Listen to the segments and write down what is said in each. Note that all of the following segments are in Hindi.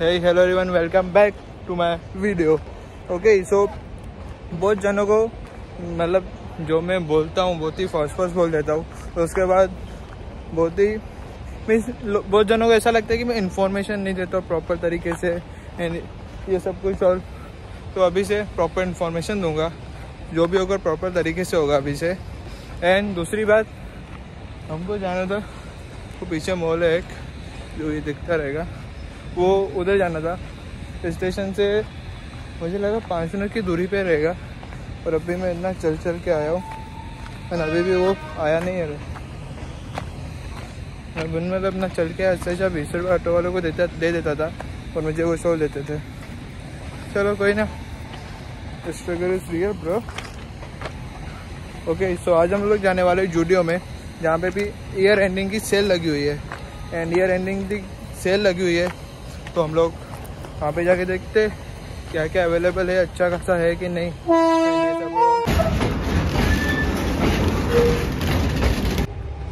hey, hello everyone, welcome back to my video. Okay, so, बहुत जनों को मतलब जो मैं बोलता हूँ, बहुत ही फ़र्स्ट फ़र्स्ट बोल देता हूँ। तो उसके बाद, बहुत ही, मीन्स बहुत जनों को ऐसा लगता है कि मैं इन्फॉर्मेशन नहीं देता प्रॉपर तरीके से ये सब कुछ और तो अभी से प्रॉपर इन्फॉर्मेशन दूँगा। जो भी होगा प्रॉपर तरीके से होगा अभी से। एंड दूसरी बात, हमको जाना था, वो पीछे मॉल है एक, जो ये दिखता रहेगा। वो उधर जाना था। स्टेशन से मुझे लगा पाँच मिनट की दूरी पे रहेगा और अभी मैं इतना चल चल के आया हूँ। और अभी भी वो आया नहीं है। मैं दिन में अपना चल के अच्छा अच्छा बीस रुपये ऑटो वालों को देता, दे देता था और मुझे वो सो देते थे। चलो कोई ना। Struggle is real bro okay so आज हम लोग जाने वाले जूडियो में, जहाँ पे भी ईयर एंडिंग की सेल लगी हुई है। एंड ईयर एंडिंग की सेल लगी हुई है। तो हम लोग वहाँ पे जाके देखते क्या क्या अवेलेबल है अच्छा खासा है कि नहीं।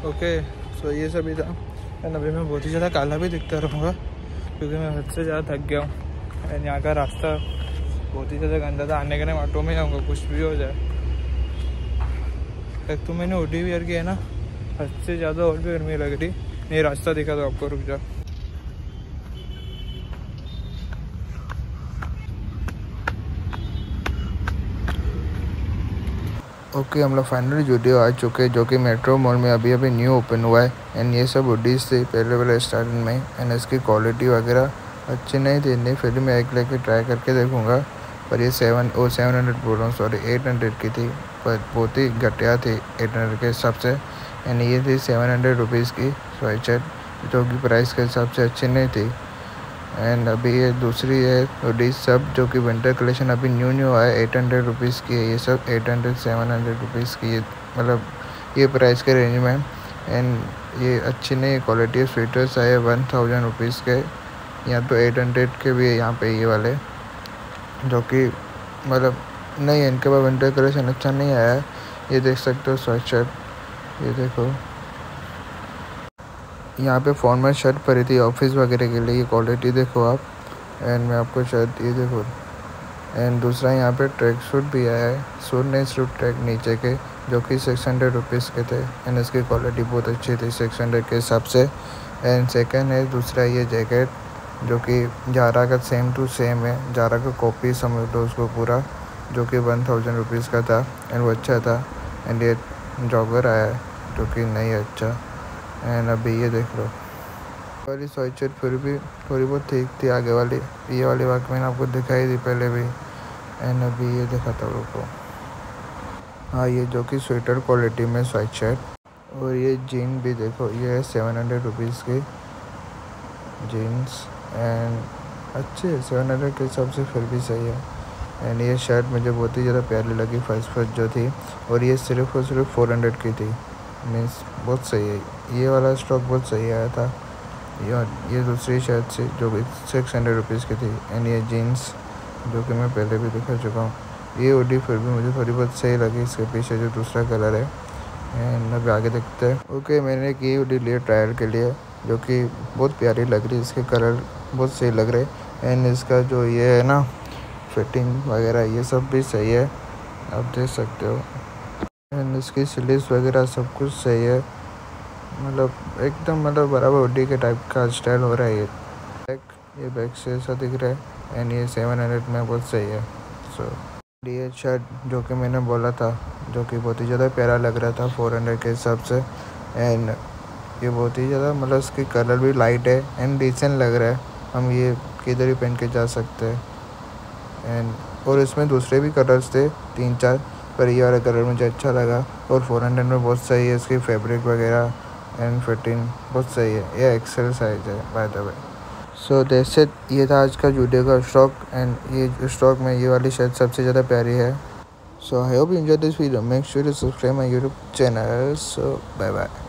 ओके सो ये सभी था। एंड अभी मैं बहुत ही ज़्यादा काला भी दिखता रहूँगा, क्योंकि मैं हद से ज़्यादा थक गया हूँ। एंड यहाँ का रास्ता बहुत ही ज़्यादा गंदा था। आने के टाइम ऑटो में जाऊँगा, कुछ भी हो जाए। एक तो मैंने ओडी वियर किया है ना, हद से ज़्यादा और भी गर्मी लग रही। नहीं, रास्ता दिखा तो आपको, रुक जाओ। ओके, हम लोग फाइनली जूडियो आ चुके हैं, जो कि मेट्रो मॉल में अभी अभी न्यू ओपन हुआ है। एंड ये सब उडीज थी पहले पहले स्टार्टिंग में। एंड इसकी क्वालिटी वगैरह अच्छी नहीं थी नहीं फिर मैं एक लेके ट्राई करके देखूँगा। पर ये सेवन ओ सेवन हंड्रेड बोल रहा हूँ सॉरी एट हंड्रेड की थी। पर बहुत ही घटिया थी एट हंड्रेड के हिसाब से। एंड ये थी सेवन हंड्रेड रुपीज़ की स्वेचर जो कि प्राइस के हिसाब से अच्छी नहीं थी। एंड अभी ये दूसरी है हुडीज सब जो कि विंटर कलेक्शन अभी न्यू न्यू आया एट हंड्रेड रुपीज़ की है, ये सब eight hundred seven hundred rupees की मतलब ये प्राइस के रेंज में। एंड ये अच्छी नहीं क्वालिटी स्वेटर्स आए वन थाउज़ेंड रुपीज़ के। या तो एट हंड्रेड के भी है यहाँ पे ये वाले। जो कि मतलब नहीं, इनके पास विंटर कलेक्शन अच्छा नहीं आया ये देख सकते हो स्वेट ये देखो। यहाँ पे फॉर्मल शर्ट परी थी ऑफ़िस वगैरह के लिए क्वालिटी देखो आप। एंड मैं आपको शर्ट ये देखो। एंड दूसरा यहाँ पे ट्रैक सूट भी आया है। सूट नहीं सूट ट्रैक नीचे के, जो कि सिक्स हंड्रेड रुपीज़ के थे। एंड इसकी क्वालिटी बहुत अच्छी थी सिक्स हंड्रेड के हिसाब से। एंड सेकेंड है, दूसरा ये जैकेट जो कि जारा का सेम टू सेम है। जारा का कॉपी समझ लो उसको पूरा, जो कि वन थाउज़ेंड रुपीज़ का था। एंड वो अच्छा था। एंड ये जॉगर आया है, जो कि नहीं अच्छा। एंड अभी ये देख लो। वाली स्वेचर फिर भी थोड़ी बहुत ठीक थी, आगे वाली, ये वाली बात मैंने आपको दिखाई थी पहले भी। एंड अभी ये देखा था को हाँ ये जो कि स्वेटर क्वालिटी में शर्ट और ये जीन भी देखो, ये है सेवन हंड्रेड रुपीज़ की जीन्स एंड अच्छे सेवन हंड्रेड के हिसाब से फिर भी सही है। एंड ये शर्ट मुझे बहुत ही ज़्यादा प्यारी लगी फ़र्स्ट फ़र्स्ट जो थी। और ये सिर्फ़ और सिर्फ़ फोर हंड्रेड की थी। मीन्स बहुत सही है। ये वाला स्टॉक बहुत सही आया था। ये दूसरी शर्ट से जो कि सिक्स हंड्रेड रुपीज़ की थी एंड ये जीन्स जो कि मैं पहले भी दिखा चुका हूँ। ये ओडी फिर भी मुझे थोड़ी बहुत सही लगी, इसके पीछे जो दूसरा कलर है। एंड अभी आगे देखते हैं। ओके मैंने एक ये ओडी लिया ट्रायल के लिए, जो कि बहुत प्यारी लग रही है। इसके कलर बहुत सही लग रहे एंड इसका जो ये है ना फिटिंग वगैरह, ये सब भी सही है। आप देख सकते हो। इसकी स्लीव्स वगैरह सब कुछ सही है। मतलब एकदम मतलब बराबर हुडी के टाइप का स्टाइल हो रहा है ये। बैक ये बैक से ऐसा दिख रहा है। एंड ये सेवन हंड्रेड में बहुत सही है। सो so, ये शर्ट जो कि मैंने बोला था जो कि बहुत ही ज़्यादा प्यारा लग रहा था फोर हंड्रेड के हिसाब से। एंड ये बहुत ही ज़्यादा मतलब इसकी कलर भी लाइट है एंड डिसेंट लग रहा है। हम ये किधर ही पहन के जा सकते हैं। एंड और इसमें दूसरे भी कलर्स थे तीन चार। पर ये वाला कलर मुझे अच्छा लगा। और फोर हंड्रेड में बहुत सही है, इसकी फैब्रिक वगैरह एंड फिटिंग बहुत सही है। यह एक्सेल साइज़ है बाय द वे सो जैसे ये था आज का जूडियो का स्टॉक एंड ये स्टॉक में ये वाली शर्ट सबसे ज़्यादा प्यारी है। So I hope you enjoy this video make sure to subscribe my YouTube channel so bye bye